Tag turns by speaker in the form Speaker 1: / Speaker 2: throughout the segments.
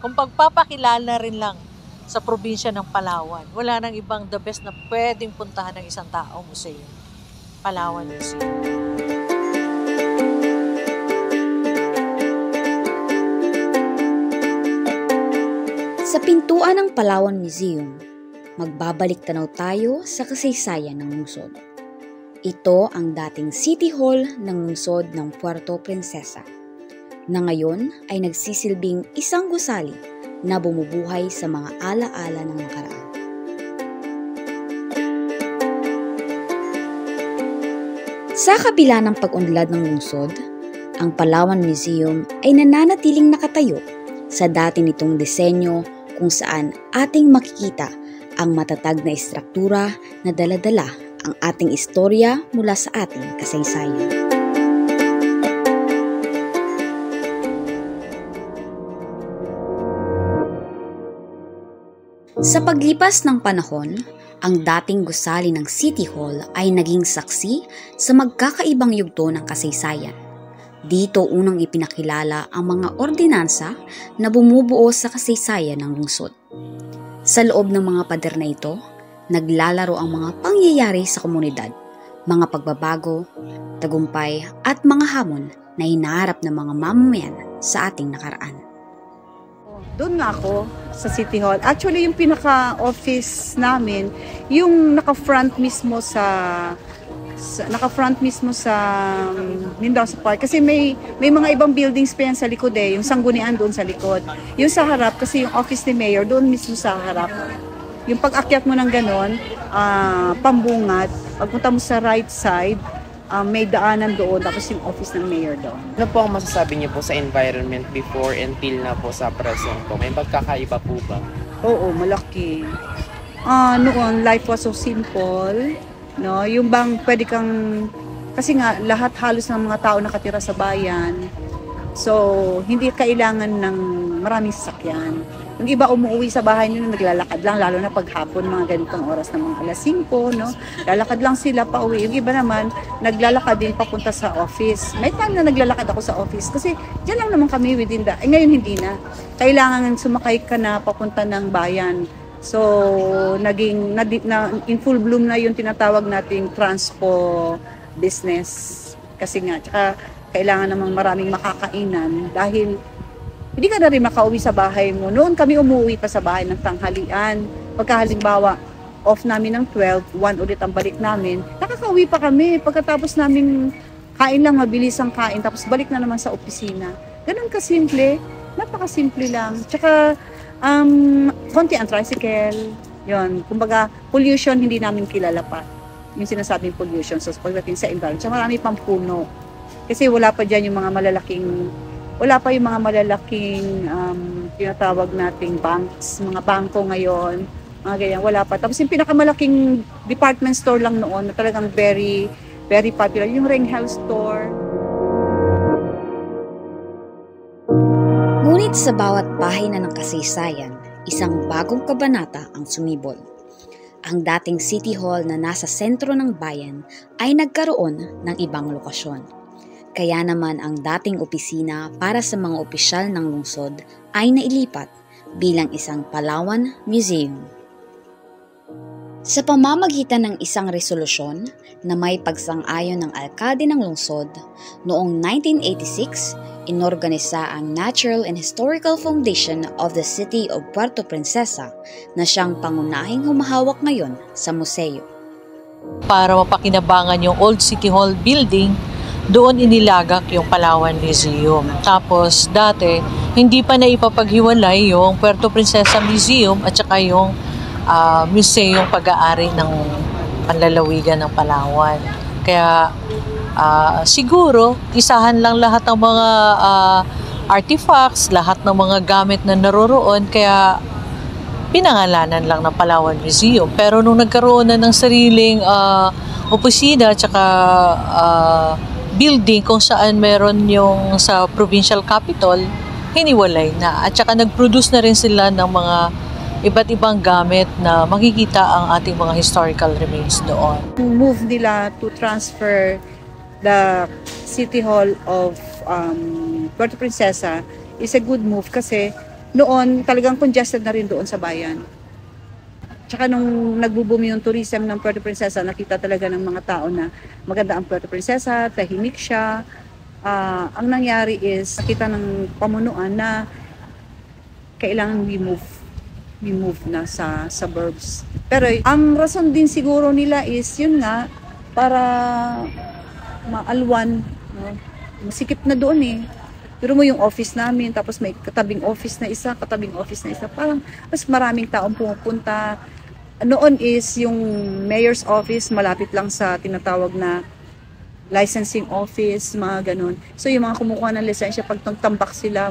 Speaker 1: kung pagpapakilala rin lang sa probinsya ng Palawan. Wala nang ibang the best na pwedeng puntahan ng isang tao, museo. Palawan Museum.
Speaker 2: Sa pintuan ng Palawan Museum, magbabalik tanaw tayo sa kasaysayan ng lungsod. Ito ang dating City Hall ng lungsod ng Puerto Princesa, na ngayon ay nagsisilbing isang gusali na bumubuhay sa mga alaala ng nakaraan. Sa kabila ng pag-unlad ng lungsod, ang Palawan Museum ay nananatiling nakatayo sa dati nitong disenyo kung saan ating makikita ang matatag na istruktura na daladala ang ating istorya mula sa ating kasaysayan. Sa paglipas ng panahon, ang dating gusali ng City Hall ay naging saksi sa magkakaibang yugto ng kasaysayan. Dito unang ipinakilala ang mga ordinansa na bumubuo sa kasaysayan ng lungsod. Sa loob ng mga pader na ito, naglalaro ang mga pangyayari sa komunidad, mga pagbabago, tagumpay at mga hamon na hinaharap ng mga mamamayan sa ating nakaraan.
Speaker 3: Doon na ako sa City Hall. Actually, yung pinaka-office namin, yung naka-front mismo sa, sa naka-front mismo sa um, Mendoza Park. Kasi may may mga ibang buildings pa yan sa likod eh. Yung sanggunian doon sa likod. Yung sa harap, kasi yung office ni Mayor, doon mismo sa harap. Yung pag-akyat mo ng ganon, uh, pambungat, pagpunta mo sa right side, uh, may daanan doon, tapos yung office ng mayor doon.
Speaker 4: Ano po ang masasabi niyo po sa environment before and till na po sa present po? May pagkakaiba po ba?
Speaker 3: Oo, malaki. Uh, noon, life was so simple. No? Yung bang pwede kang... Kasi nga, lahat halos ng mga tao nakatira sa bayan. So, hindi kailangan ng maraming sasakyan. Yung iba umuwi sa bahay nila, naglalakad lang, lalo na paghapon, mga ganitong oras ng mga alas 5, no? Lalakad lang sila pa uwi. Yung iba naman, naglalakad din papunta sa office. May time na naglalakad ako sa office kasi dyan lang naman kami within the... Eh, ngayon hindi na. Kailangan sumakay ka na papunta ng bayan. So, naging, na, na, in full bloom na yung tinatawag nating transpo business. Kasi nga, tsaka kailangan namang maraming makakainan dahil hindi ka na rin makauwi sa bahay mo. Noon kami umuwi pa sa bahay ng tanghalian. Pagka halimbawa, off namin ng 12, 1 ulit ang balik namin, nakakauwi pa kami. Pagkatapos namin kain lang, mabilis ang kain, tapos balik na naman sa opisina. Ganun kasimple, napakasimple lang. Tsaka, um, konti ang tricycle, yon Kumbaga, pollution hindi namin kilala pa. Yung sinasabing pollution. So, pagdating sa environment, tsaka marami pang puno. Kasi wala pa dyan yung mga malalaking wala pa yung mga malalaking um, tinatawag nating banks, mga bangko ngayon, mga ganyan, wala pa. Tapos yung pinakamalaking department store lang noon na talagang very, very popular, yung Ringhel Store.
Speaker 2: Ngunit sa bawat bahay na ng kasaysayan, isang bagong kabanata ang sumibol. Ang dating City Hall na nasa sentro ng bayan ay nagkaroon ng ibang lokasyon kaya naman ang dating opisina para sa mga opisyal ng lungsod ay nailipat bilang isang Palawan Museum. Sa pamamagitan ng isang resolusyon na may pagsang-ayon ng alkade ng lungsod, noong 1986, inorganisa ang Natural and Historical Foundation of the City of Puerto Princesa na siyang pangunahing humahawak ngayon sa museo.
Speaker 1: Para mapakinabangan yung Old City Hall building, doon inilagak yung Palawan Museum. Tapos dati, hindi pa na ipapaghiwalay yung Puerto Princesa Museum at saka yung uh, museum pag-aari ng panlalawigan ng Palawan. Kaya uh, siguro, isahan lang lahat ng mga uh, artifacts, lahat ng mga gamit na naroroon, kaya pinangalanan lang ng Palawan Museum. Pero nung nagkaroon na ng sariling uh, opisina at saka uh, building kung saan meron yung sa provincial capital, hiniwalay na. At saka nag-produce na rin sila ng mga iba't ibang gamit na makikita ang ating mga historical remains doon.
Speaker 3: Move nila to transfer the City Hall of um, Puerto Princesa is a good move kasi noon talagang congested na rin doon sa bayan. Tsaka nung nagbo-boom yung tourism ng Puerto Princesa, nakita talaga ng mga tao na maganda ang Puerto Princesa, tahimik siya. Ah, ang nangyari is, nakita ng pamunuan na kailangan we move we move na sa suburbs. Pero ang rason din siguro nila is yun nga para maalwan no? masikip na doon eh pero mo yung office namin tapos may katabing office na isa katabing office na isa parang mas maraming taong pumupunta noon is yung mayor's office malapit lang sa tinatawag na licensing office, mga ganun. So yung mga kumukuha ng lisensya, pag tambak sila,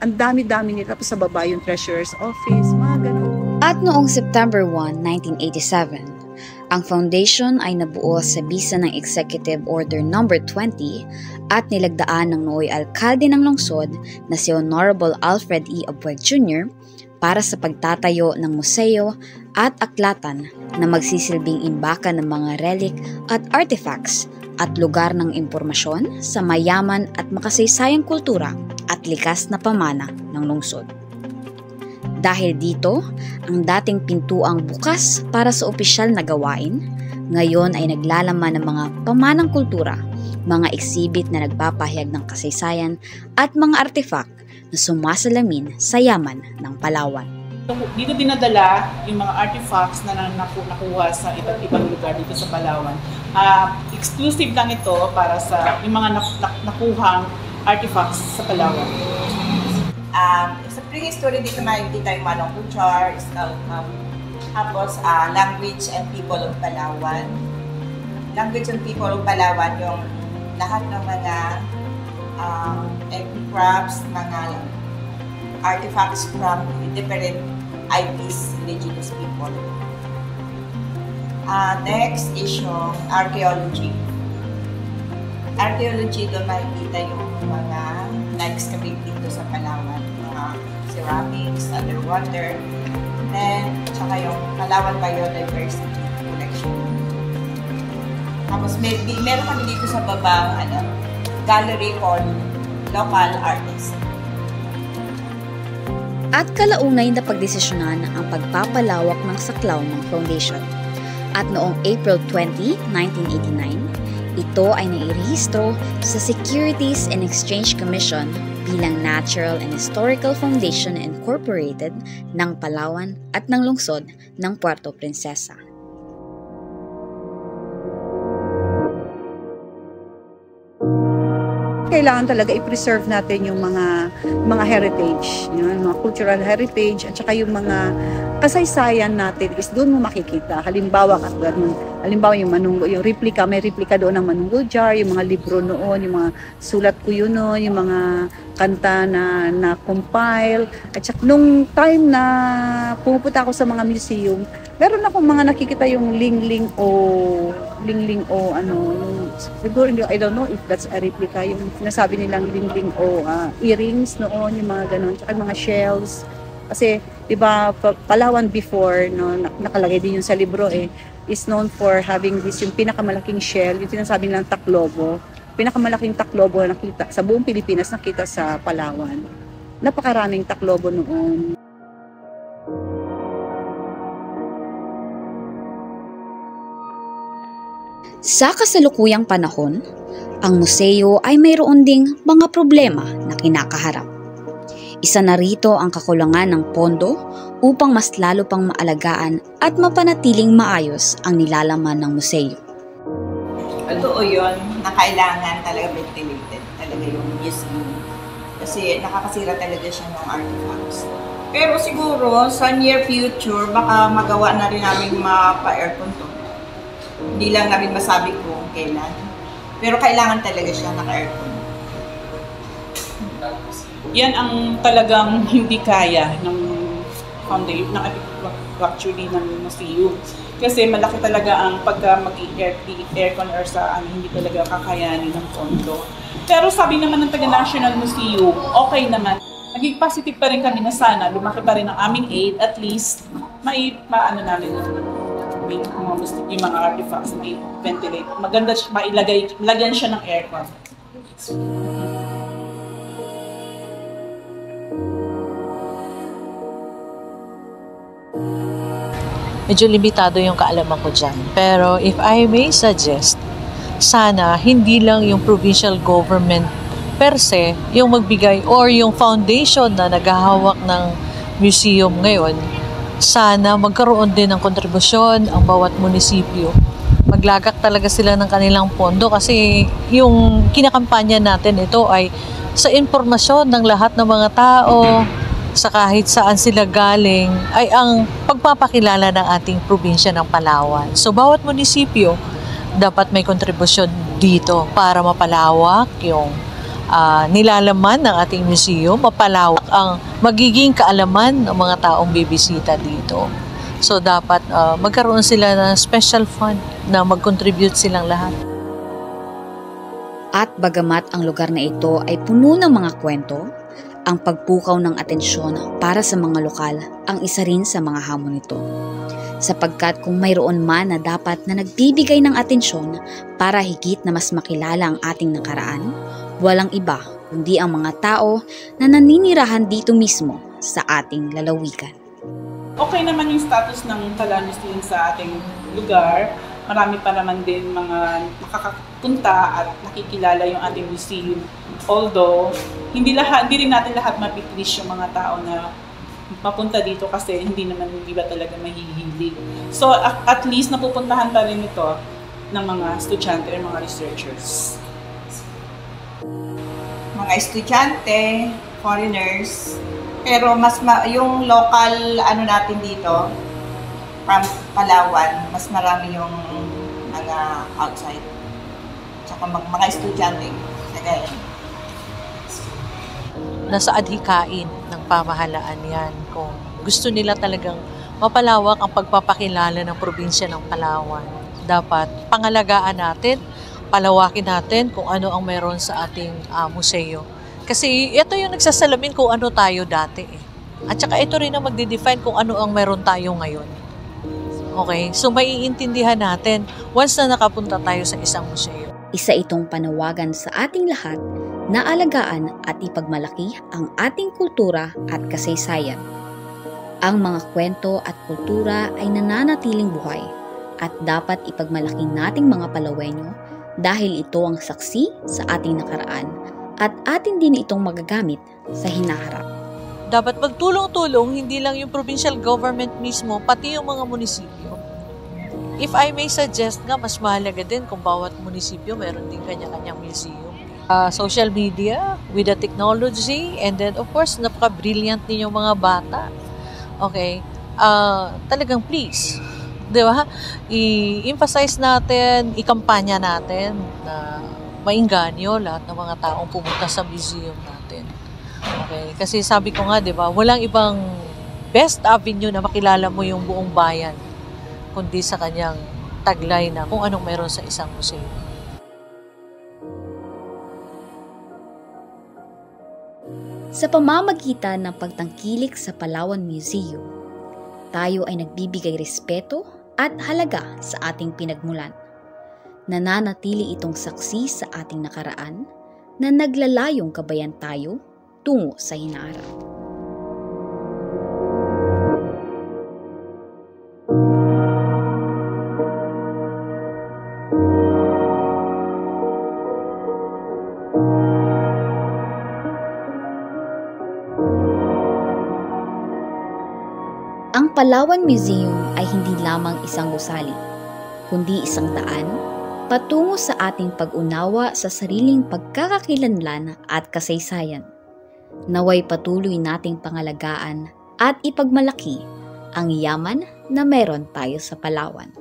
Speaker 3: ang dami-dami nila. Tapos sa baba yung treasurer's office, mga ganun.
Speaker 2: At noong September 1, 1987, ang foundation ay nabuo sa bisa ng Executive Order No. 20 at nilagdaan ng nooy alkalde ng lungsod na si Honorable Alfred E. Abueg Jr. para sa pagtatayo ng museo at aklatan na magsisilbing imbakan ng mga relic at artifacts at lugar ng impormasyon sa mayaman at makasaysayang kultura at likas na pamana ng lungsod. Dahil dito, ang dating pintuang bukas para sa opisyal na gawain, ngayon ay naglalaman ng mga pamanang kultura, mga exhibit na nagpapahayag ng kasaysayan at mga artifact na sumasalamin sa yaman ng Palawan.
Speaker 5: Dito dinadala yung mga artifacts na naku- nakuha sa iba't ibang lugar dito sa Palawan. Ah, exclusive lang ito para sa yung mga nak- nak- nakuhang artifacts sa Palawan.
Speaker 6: Um, sa prehistory dito makikita yung Manong Kuchar, Scout um, tapos ah, language and people of Palawan. Language and people of Palawan, yung lahat ng mga um, epicrafts, mga artifacts from different IPs, indigenous people. Ah, next is yung archaeology. Archaeology, doon makikita yung mga na-excavate dito sa Palawan. Mga ceramics, underwater, then, tsaka yung Palawan Biodiversity Collection. Tapos, may, meron kami dito sa baba, ano, gallery called Local Artists.
Speaker 2: At kalaunay na pagdesisyonan ang pagpapalawak ng saklaw ng foundation. At noong April 20, 1989, ito ay nairehistro sa Securities and Exchange Commission bilang Natural and Historical Foundation Incorporated ng Palawan at ng lungsod ng Puerto Princesa.
Speaker 3: Kailangan talaga i-preserve natin yung mga mga heritage, yun, mga cultural heritage at saka yung mga kasaysayan natin is doon mo makikita. Halimbawa, katulad ng halimbawa yung manunggo, yung replica, may replica doon ng manunggo jar, yung mga libro noon, yung mga sulat ko yun noon, yung mga kanta na na compile. At saka nung time na pumupunta ako sa mga museum, meron akong mga nakikita yung lingling o lingling o ano, yung, siguro I don't know if that's a replica, yung sinasabi nilang lingling o ah, earrings noon, yung mga ganun, tsaka mga shells. Kasi, di ba, Pa- Palawan before, no, nak- nakalagay din yun sa libro eh, is known for having this, yung pinakamalaking shell, yung sinasabi nilang taklobo, pinakamalaking taklobo na nakita sa buong Pilipinas nakita sa Palawan. Napakaraming taklobo noon.
Speaker 2: Sa kasalukuyang panahon, ang museo ay mayroon ding mga problema na kinakaharap. Isa na rito ang kakulangan ng pondo upang mas lalo pang maalagaan at mapanatiling maayos ang nilalaman ng museo.
Speaker 6: Totoo yun, na kailangan talaga ventilated talaga yung museum. Kasi nakakasira talaga siya ng artifacts. Pero siguro, sa near future, baka magawa na rin namin mapa-aircon to. Hindi lang namin masabi kung kailan. Pero kailangan talaga siya naka-aircon.
Speaker 5: Yan ang talagang hindi kaya ng foundation, ng actually ng museum. Kasi malaki talaga ang pagka mag-aircon or sa ano, hindi talaga kakayanin ng pondo. Pero sabi naman ng taga-National Museum, okay naman. Naging positive pa rin kami na sana, lumaki pa rin ang aming aid, at least, may, maano namin yung, mga, yung mga artifacts, may ventilate. Maganda siya, mailagay, lagyan siya ng aircon.
Speaker 1: Medyo limitado yung kaalaman ko dyan. Pero if I may suggest, sana hindi lang yung provincial government per se yung magbigay or yung foundation na naghahawak ng museum ngayon, sana magkaroon din ng kontribusyon ang bawat munisipyo. Maglagak talaga sila ng kanilang pondo kasi yung kinakampanya natin ito ay sa impormasyon ng lahat ng mga tao, sa kahit saan sila galing, ay ang pagpapakilala ng ating probinsya ng Palawan. So bawat munisipyo dapat may kontribusyon dito para mapalawak yung uh, nilalaman ng ating museum, mapalawak ang magiging kaalaman ng mga taong bibisita dito. So dapat uh, magkaroon sila ng special fund na mag-contribute silang lahat.
Speaker 2: At bagamat ang lugar na ito ay puno ng mga kwento, ang pagpukaw ng atensyon para sa mga lokal ang isa rin sa mga hamon nito. Sapagkat kung mayroon man na dapat na nagbibigay ng atensyon para higit na mas makilala ang ating nakaraan, walang iba kundi ang mga tao na naninirahan dito mismo sa ating lalawigan.
Speaker 5: Okay naman yung status ng Tagalog din sa ating lugar. Marami pa naman din mga makakapunta at nakikilala yung ating museum. Although, hindi lahat hindi rin natin lahat mapiplease yung mga tao na mapunta dito kasi hindi naman hindi ba talaga mahihilig. So, at, at least napupuntahan pa rin ito ng mga estudyante at mga researchers
Speaker 6: mga estudyante, foreigners, pero mas ma- yung local ano natin dito from Palawan, mas marami yung mga outside. Tsaka mga, estudyante. Kagaya.
Speaker 1: Nasa adhikain ng pamahalaan yan kung gusto nila talagang mapalawak ang pagpapakilala ng probinsya ng Palawan. Dapat pangalagaan natin palawakin natin kung ano ang meron sa ating uh, museo. Kasi ito yung nagsasalamin kung ano tayo dati eh. At saka ito rin ang magde-define kung ano ang meron tayo ngayon. Okay? So maiintindihan natin once na nakapunta tayo sa isang museo.
Speaker 2: Isa itong panawagan sa ating lahat na alagaan at ipagmalaki ang ating kultura at kasaysayan. Ang mga kwento at kultura ay nananatiling buhay at dapat ipagmalaki nating mga palawenyo dahil ito ang saksi sa ating nakaraan at atin din itong magagamit sa hinaharap.
Speaker 1: Dapat magtulong-tulong hindi lang yung provincial government mismo, pati yung mga munisipyo. If I may suggest nga, mas mahalaga din kung bawat munisipyo meron din kanya-kanyang museum. Uh, social media with the technology and then of course napaka-brilliant yung mga bata. Okay? Uh, talagang please, 'di ba? I-emphasize natin, ikampanya natin na mainganyo lahat ng mga taong pumunta sa museum natin. Okay? Kasi sabi ko nga, 'di ba, walang ibang best avenue na makilala mo yung buong bayan kundi sa kanyang taglay na kung anong meron sa isang museo.
Speaker 2: Sa pamamagitan ng pagtangkilik sa Palawan Museum, tayo ay nagbibigay respeto at halaga sa ating pinagmulan. Nananatili itong saksi sa ating nakaraan na naglalayong kabayan tayo tungo sa hinaharap. Palawan Museum ay hindi lamang isang gusali, kundi isang daan patungo sa ating pag-unawa sa sariling pagkakakilanlan at kasaysayan. Naway patuloy nating pangalagaan at ipagmalaki ang yaman na meron tayo sa Palawan.